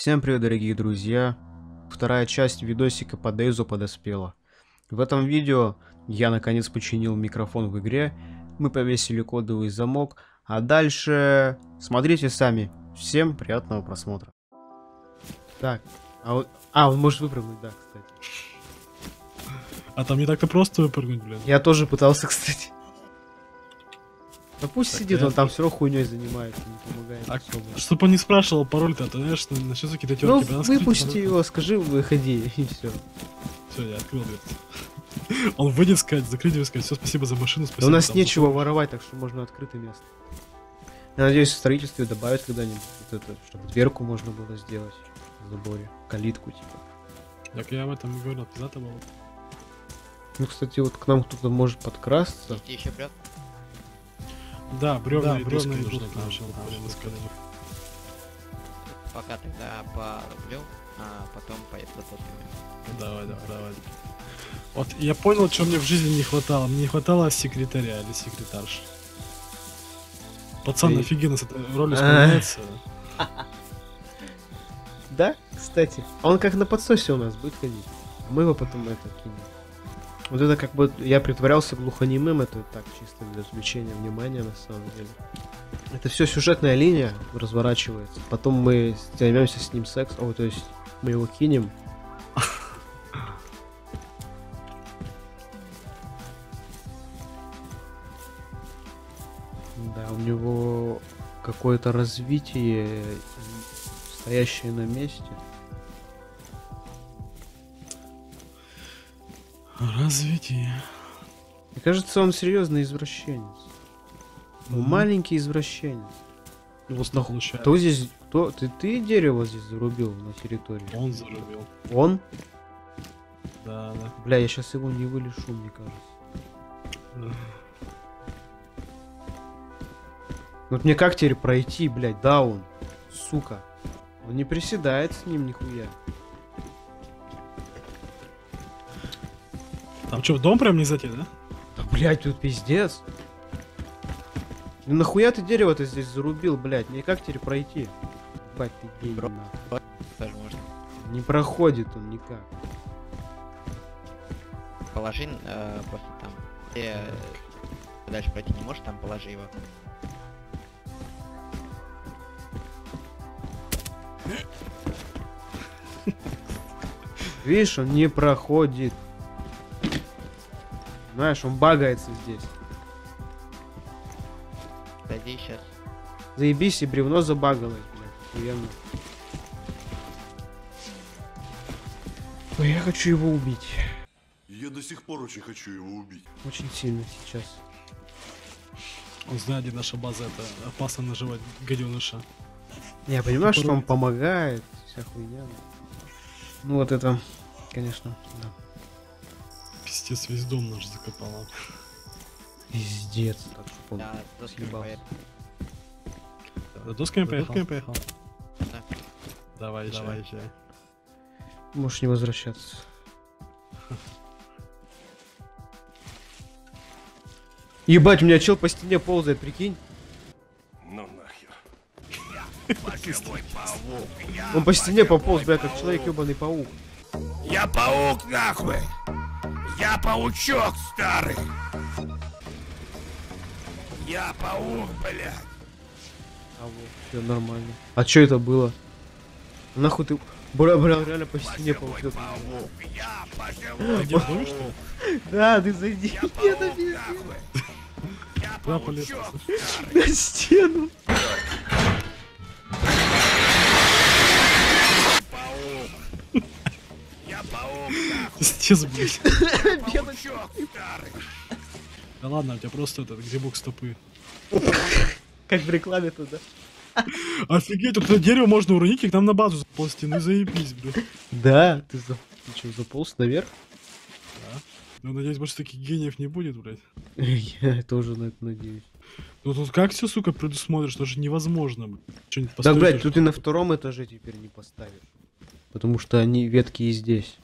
Всем привет, дорогие друзья! Вторая часть видосика по Дейзу подоспела. В этом видео я наконец починил микрофон в игре, мы повесили кодовый замок, а дальше смотрите сами. Всем приятного просмотра. Так, а, вот, а он может выпрыгнуть, да, кстати. А там не так-то просто выпрыгнуть, блин. Я тоже пытался, кстати. Да пусть Так, сидит, я- он там все равно хуйней занимается, не помогает Так, особо. Чтоб он не спрашивал пароль-то, а то, знаешь, на- начнется какие-то Ну, терки. выпусти его, скажи, выходи, и все. Все, я открыл дверь. Он выйдет сказать, закрыть дверь, сказать, все, спасибо за машину, Да спасибо. у нас там, нечего воровать, так что можно открытое место. Я надеюсь, в строительстве добавят когда-нибудь вот это, чтобы дверку можно было сделать в заборе, калитку типа. Так я об этом и говорил, пиздато было. Ну, кстати, вот к нам кто-то может подкрасться. Есть еще брет? Да, бревна Да, и бревна доски время что-то. сказать. Пока тогда порублю, а потом поеду за досками. Давай, давай, давай. Вот я понял, что мне в жизни не хватало. Мне не хватало секретаря или секретарши. Пацан Ты- офигенно с этой ролью А. справляется. Да, кстати. А он как на подсосе у нас будет ходить. А мы его потом это кинем. Вот это как бы я притворялся глухонемым, это так чисто для отвлечения внимания на самом деле. Это все сюжетная линия разворачивается. Потом мы займемся с ним сексом. О, то есть мы его кинем. Да, у него какое-то развитие, стоящее на месте. Развитие. Мне кажется, он серьезный извращенец. Ну, Мгм. маленький извращенец. Вот нах- получается. Кто здесь... Кто? Ты, ты дерево здесь зарубил на территории? Он зарубил. Он? Да, да. Бля, я сейчас его не вылешу, мне кажется. Вот мне как теперь пройти, блядь, даун? Сука. Он не приседает с ним нихуя. Там что, в дом прям не зайти, да? Да, блядь, тут пиздец. Ну нахуя ты дерево-то здесь зарубил, блядь? Мне как теперь пройти? Бать, ты гей, Бро- можно. Не проходит он никак. Положи э, просто там, где дальше пройти не можешь, там положи его. Видишь, он не проходит. Знаешь, он багается здесь. Зайди сейчас. Заебись, и бревно забагалось, блядь. Охуенно. Ой, я хочу его убить. Я до сих пор очень хочу его убить. Очень сильно сейчас. Он знает, где наша база, это опасно наживать гаденыша. Я понимаю, что он помогает, вся хуйня. Ну вот это, конечно, да. Пиздец, весь дом наш закопал. Пиздец. Так, чтоб он Да, досками поеду. За досками поехал? досками поехал. Да. Давай, езжай. Давай. езжай. Можешь не возвращаться. Ебать, у меня чел по стене ползает, прикинь. Ну нахер. Он по стене пополз, бля, как человек ебаный паук. Я паук нахуй! Я паучок старый! Я паук, блядь! А вот, все нормально. А что это было? Нахуй ты... Бля, бля, реально по стене ползет. Паук! Я пожилой ли? Да, ты зайди. паук нахуй! Я Куда полез? паучок! На стену. Паук! Я паук нахуй! Пиздец, блядь. Паучок старый! Да ладно, у тебя просто этот, где бок стопы. Как в рекламе туда. Офигеть, тут это дерево можно уронить, и к нам на базу пол стены заебись, блядь. Да, ты, за... ты что, заполз наверх? Ну, надеюсь, больше таких гениев не будет, блядь. Я тоже на это надеюсь. Ну тут как все, сука, предусмотришь, что же невозможно, блядь. Что-нибудь Так, построить, блядь, тут и на втором этаже теперь не поставишь. Потому что они ветки и здесь.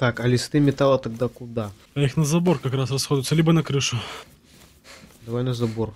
Так, а листы металла тогда куда? А их на забор как раз расходуются, либо на крышу. Давай на забор.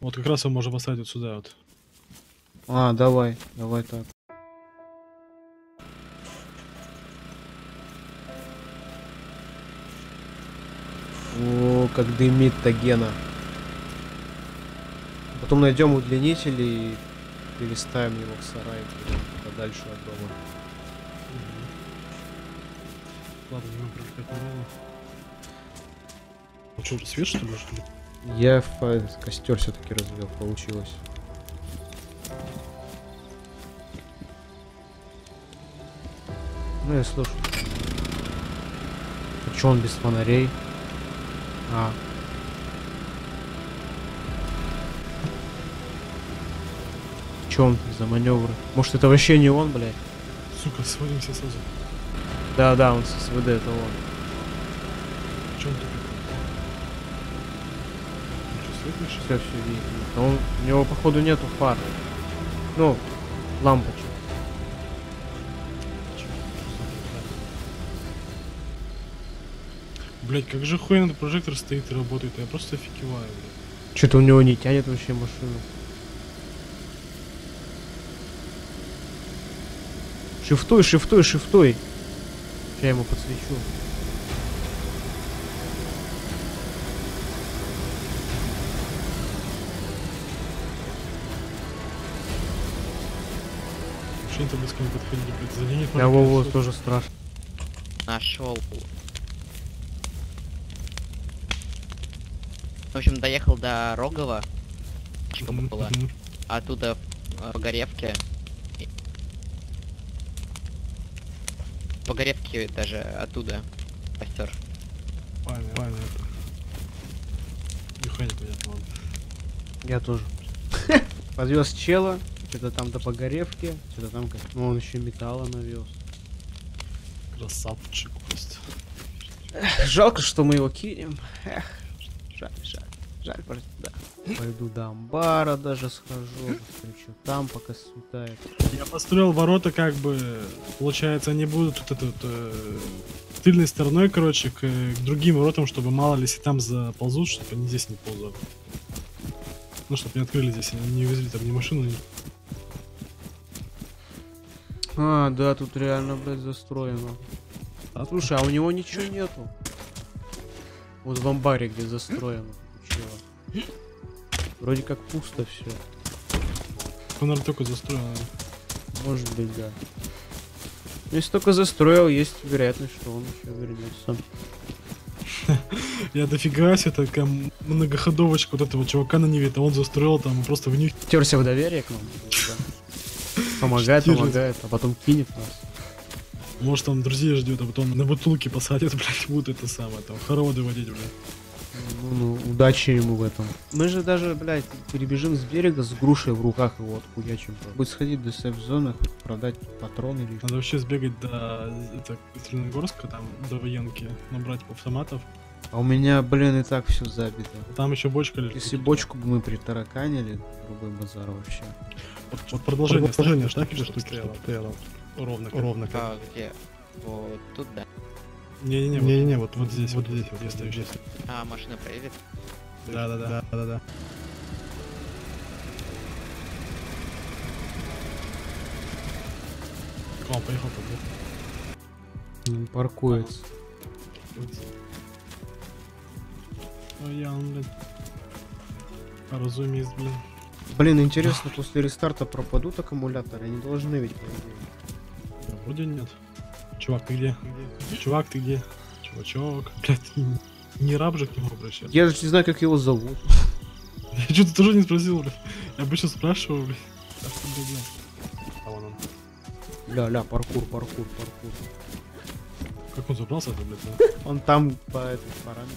Вот как раз его можно поставить вот сюда вот. А, давай, давай так. О, как дымит-то Гена. Потом найдем удлинитель и переставим его в сарай подальше от дома. Ладно, не привлекать внимание. Ну что, свет что ли жгли? Я фа- костер все-таки развел, получилось. Ну я слушаю. А чё он без фонарей? А. Он за маневры? Может это вообще не он, блядь? Сука, сводимся сразу. Да, да, он с СВД, это он. Че он лишь? Все, все видно. Он, у него походу нету фар. Ну, лампочек. Блять, как же хуй этот прожектор стоит и работает, я просто офигеваю, блядь. Что-то у него не тянет вообще машину. Шифтуй, шифтуй, шифтуй. Я ему подсвечу. Вообще то близко не подходили, блядь, за ней Я Вову тоже страшно. Нашел. В общем, доехал до Рогова. Чика была. А оттуда э, по Горевке. По Горевке даже оттуда костер. Понятно. Понятно. Нихуя непонятно, ладно. Я тоже. Подвез чела, что-то там до Погоревки, что-то там, ка- ну он еще металла навез. Красавчик просто. Жалко, что мы его кинем. Эх, жаль, жаль, жаль, просто, да. Пойду до амбара даже схожу, что там пока светает. Я построил ворота, как бы, получается, они будут вот это вот, э, тыльной стороной, короче, к, к другим воротам, чтобы мало ли если там заползут, чтобы они здесь не ползали. Ну, чтобы не открыли здесь, они не увезли там ни машину, ни... А, да, тут реально, блядь, застроено. А, Слушай, а у него ничего нету. Вот в амбаре, где застроено. чела. Вроде как пусто все. Он, наверное, только застроил. Может быть, да. Если только застроил, есть вероятность, что он еще вернется. Я дофига себе такая многоходовочка вот этого чувака на Неве, а он застроил там просто в них Терся в доверие к нам. Помогает, помогает, а потом кинет нас. Может там друзей ждет, а потом на бутылки посадят, блядь, будут это самое, там, хороводы водить, блядь. Ну, ну, удачи ему в этом. Мы же даже, блядь, перебежим с берега с грушей в руках его отхуячим. Будет сходить до сейф-зоны, продать патроны или Надо вообще сбегать до это, Зеленогорска, там, до военки, набрать автоматов. А у меня, блин, и так все забито. Там еще бочка лежит. Если бочку бы мы притараканили, другой базар вообще. Вот, вот продолжение, Продолжение чтобы стояло. стояло Ровно. как. ровно. как. А, где? Вот тут, да. Не-не-не, вот- Не-не-не, вот, вот здесь, вот вот здесь, вот вот я стою здесь. А, машина проедет. Да-да-да. Да, да, да. О, поехал. Он паркуется. Ой, я, он, блядь. Разумеется, блин. Блин, интересно, после рестарта пропадут аккумуляторы? Они должны ведь, по идее. Да, вроде нет. Чувак, ты где? Чувак, ты где? Чувачок. Блядь, не- не раб же к нему обращаться. Я же не знаю, как его зовут. Я что-то тоже не спросил, блядь. Я обычно спрашиваю, блядь. А что ты делал? А вон он. Ля-ля, паркур, паркур, паркур. Как он забрался, это, блядь? Он там по этой параметру.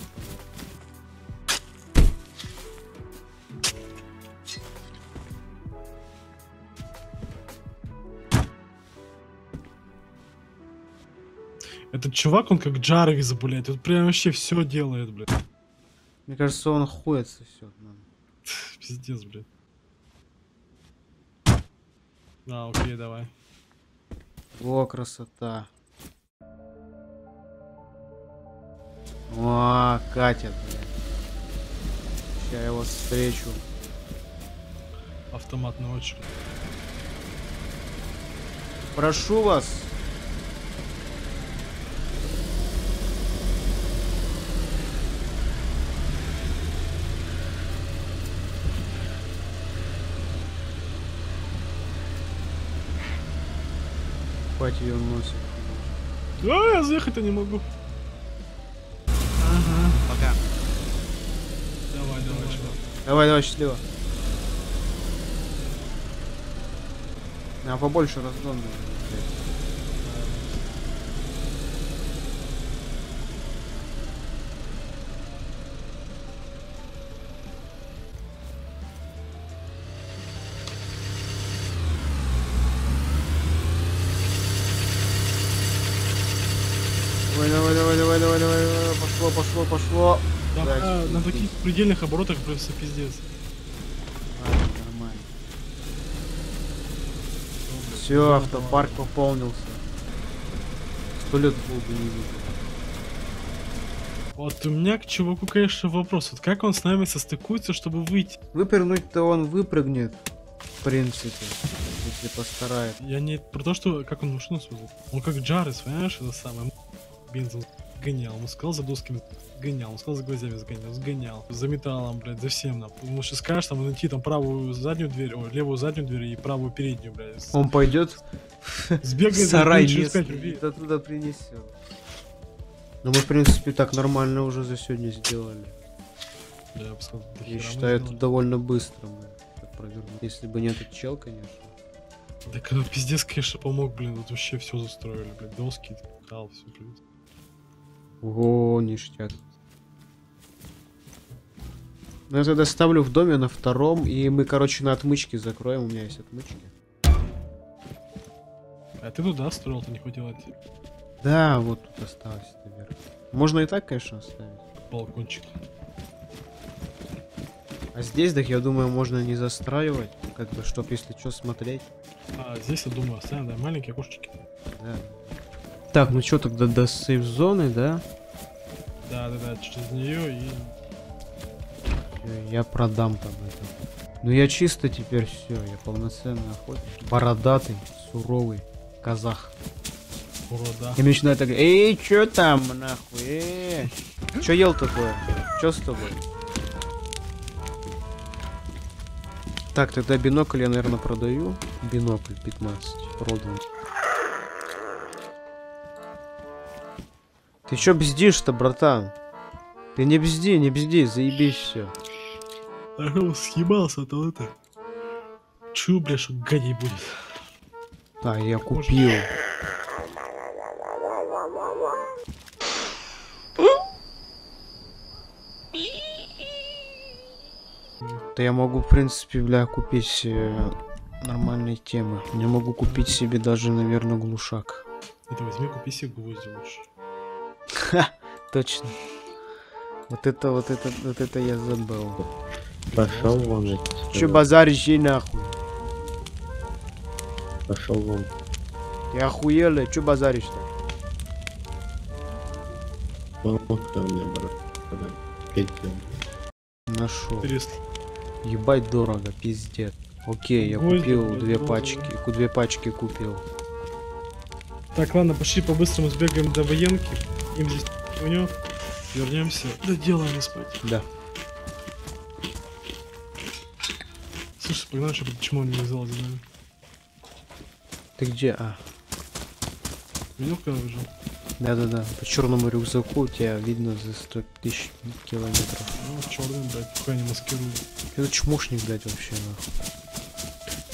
Этот чувак, он как Джарвис, блядь. Он прям вообще все делает, блядь. Мне кажется, он ходит все. Пиздец, блядь. А, окей, давай. О, красота. О, катят, блядь. Сейчас я вас встречу. Автоматная очередь. Прошу вас. Хватит ее носит. А, я заехать-то не могу. Пока. Давай, давай, чувак. Давай, давай, счастливо. А побольше разгон. Пошло, пошло, пошло. Да, Блядь, а, на таких предельных оборотах просто пиздец. Ладно, нормально. Все, автопарк пополнился. Сто лет Волгу не видел. Вот у меня к чуваку, конечно, вопрос. Вот как он с нами состыкуется, чтобы выйти? Выпрыгнуть-то он выпрыгнет, в принципе, если постарается. Я не про то, что как он машину свозит. Он как Джарес, понимаешь, это самое. Бензин гонял, он сказал за досками гонял, он сказал за глазами сгонял, сгонял, за металлом, блядь, за всем, нахуй. Потому что скажешь там найти там правую заднюю дверь, ой, левую заднюю дверь и правую переднюю, блядь. Он пойдет Сбегает, сарай через и оттуда принесет. Ну мы, в принципе, так нормально уже за сегодня сделали. Да, я бы сказал, Я считаю, это довольно быстро мы. Если бы не этот чел, конечно. Да когда пиздец, конечно, помог, блин, вот вообще все застроили, блядь, доски, хал, все, блядь. Ого, ништяк. Ну, я тогда ставлю в доме на втором, и мы, короче, на отмычке закроем. У меня есть отмычки. А ты туда строил, ты не хватило эти Да, вот тут осталось, наверное. Можно и так, конечно, оставить. балкончик. А здесь, так я думаю, можно не застраивать, как бы, чтоб, если что, смотреть. А здесь, я думаю, оставим, да, маленькие окошечки. Да. Так, ну что тогда до сейф-зоны, да? Да, да, да, через нее и Всё, Я продам там это. Ну я чисто теперь все, я полноценный охотник. Бородатый, суровый казах. урода. И начинает так, эй, чё там, нахуй, эй? Чё ел такое? Чё с тобой? Так, тогда бинокль я, наверное, продаю. Бинокль 15, продан. Ты чё бздишь-то, братан? Ты не бзди, не бзди, заебись все. А что съебался, то это. Чу, бля, что гадей будет. А, я купил. Да я могу, в принципе, бля, купить э, нормальные темы. Я могу купить себе даже, наверное, глушак. Это возьми, купи себе гвозди лучше. Точно. Вот это, вот это, вот это я забыл. Пошел вон. Че базаришь, ей нахуй? Пошел вон. Ты охуела, че базаришь-то? Помог мне, брат. Петя. Нашел. 400. Ебать дорого, пиздец. Окей, я купил две пачки. ку- Две пачки купил. Так, ладно, пошли по-быстрому сбегаем до военки. Им здесь хуйню. Вернемся. Да дело не спать. Да. Слушай, погнали, чтобы почему он не взял за нами. Ты где? А, Видел, когда выжил? да-да-да. По черному рюкзаку у тебя видно за 100 тысяч километров. Ну, черный, блядь, хуя не маскирует. Это чмошник, блядь, вообще, нахуй.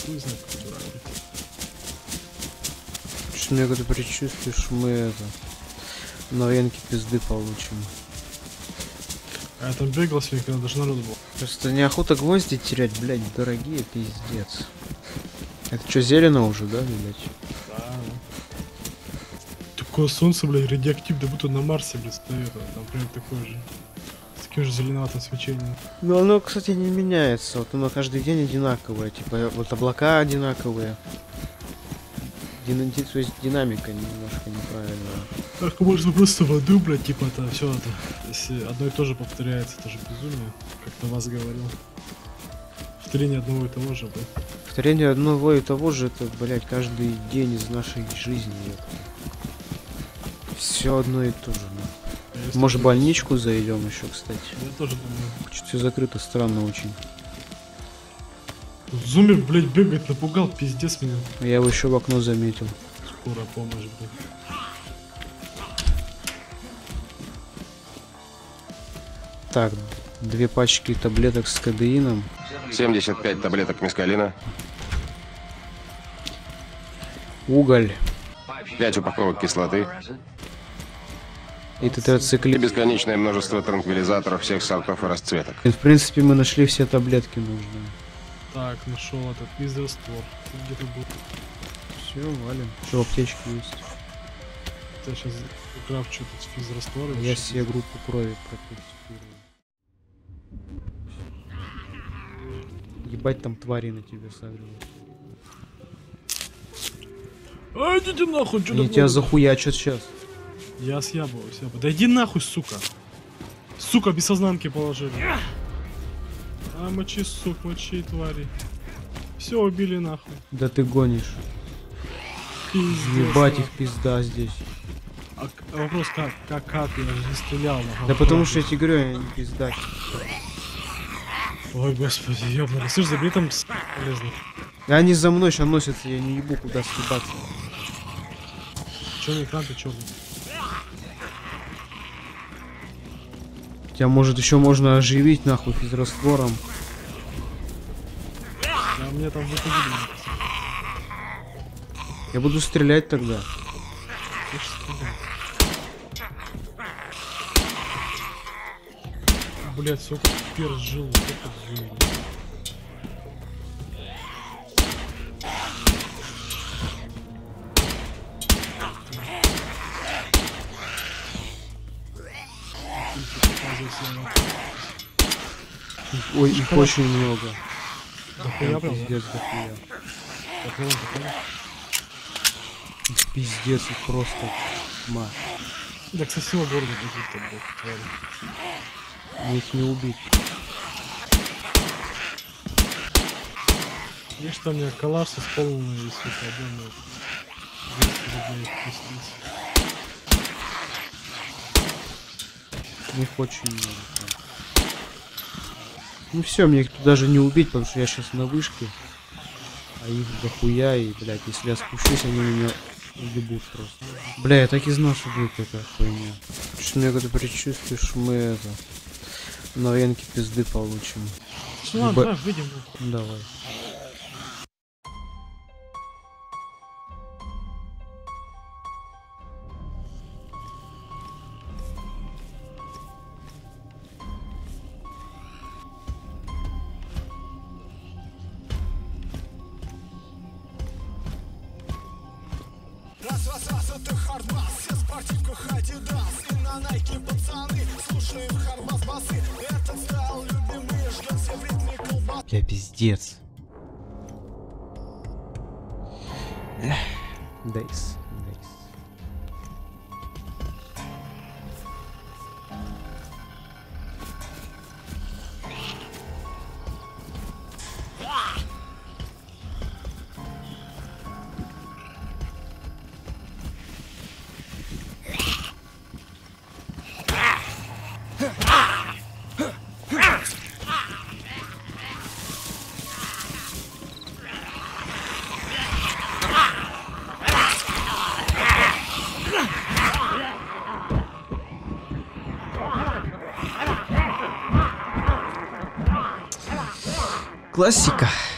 Хуй знает, блядь. Что мне какое-то предчувствие, что мы это... На военке пизды получим. А я там бегал сегодня, когда даже народу было. Просто неохота гвозди терять, блядь, дорогие, пиздец. Это что, зелено уже, да, блядь? Да, Такое солнце, блядь, радиоактив, да будто на Марсе, блядь, стоит. Там прям такое же. С таким же зеленоватым свечением. Ну, оно, кстати, не меняется. Вот оно каждый день одинаковое. Типа, вот облака одинаковые. То есть динамика немножко неправильная. Так можно просто в аду, блядь, типа это все это. Если одно и то же повторяется, это же безумие, как то вас говорил. Повторение одного и того же, блядь. Повторение одного и того же, это, блядь, каждый день из нашей жизни. Все одно и то же. нахуй. Если Может, больничку зайдем еще, кстати. Я тоже думаю. Что-то все закрыто, странно очень. Зумер, блядь, бегает, напугал, пиздец меня. Я его еще в окно заметил. Скорая помощь, блядь. Так, две пачки таблеток с кадеином. 75 таблеток мескалина, Уголь 5 упаковок кислоты и и тетрациклин. бесконечное множество транквилизаторов всех сортов и расцветок. В принципе, мы нашли все таблетки нужные. Так, нашел этот физраствор. Тут Где-то был. Все, валим. Что, аптечки есть? Я сейчас крафчу тут физраствор. и Я вообще себе группу крови протестирую. Ебать там твари на тебе сагривают. А, идите нахуй, что Они тебя захуячат сейчас. Я съябываюсь, я Да иди нахуй, сука. Сука, без сознанки положили. А, мочи, сук, мочи, твари. Все, убили нахуй. Да ты гонишь. Пиздец. Ебать их пизда здесь. А, а вопрос как? Как, как? Я же не стрелял, нахуй. Да потому что я тебе говорю, они пизда. Ой, господи, ёбаный. Слышь, забери там с... полезных. Они за мной сейчас носятся, я не ебу куда съебаться. Черный экран, ты черный. Тебя может еще можно оживить нахуй физраствором. Да, мне там выходили. Я буду стрелять тогда. Блять, перс жил. Вот это жил. Ой, их очень много. Да хуя прям? Пиздец, дохуя. Пиздец, просто тьма. Да, кстати, всего города каких-то, блядь, твари. Мне их не убить. Видишь, там у меня калаш с полной, сука, объемной. 200 рублей, пиздец. Их очень много. Ну все, мне их тут даже не убить, потому что я сейчас на вышке. А их дохуя, и, блядь, если я спущусь, они меня ебут просто. Бля, я так и знал, что будет такая хуйня. Что у меня какое-то предчувствие, что мы это... На военке пизды получим. Ну ладно, Б- давай, выйдем. нахуй. Давай. Это хардбас Все спортивках Адидас И на найке пацаны Слушаем хардбас басы Этот style любимый Ждем все в ритме колбас Бля, пиздец. DayZ. DayZ. clássica.